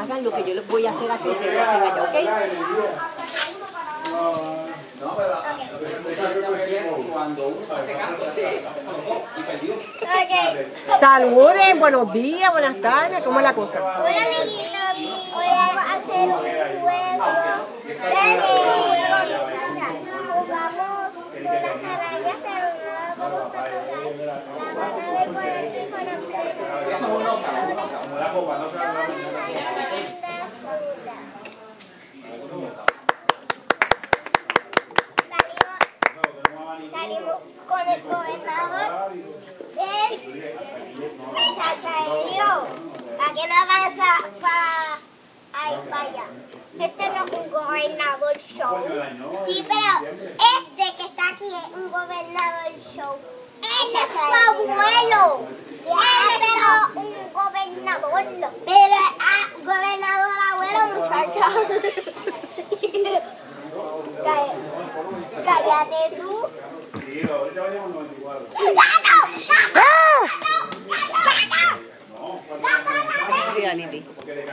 Hagan lo que yo les voy a hacer aquí, ustedes lo hacen allá, ¿ok? No, pero cuando uno se cansa. Saluden, buenos días, buenas tardes, ¿cómo es la cosa? Hola amiguitos, vamos a hacer un juego Jugamos con las arañas, pero no vamos a tocar. La van a Salimos, salimos con el gobernador del Chacharío. Para que no avanza para para allá. Este no es un gobernador show. Sí, pero este que está aquí es un gobernador show. Él es su abuelo. Cállate tú. Tío,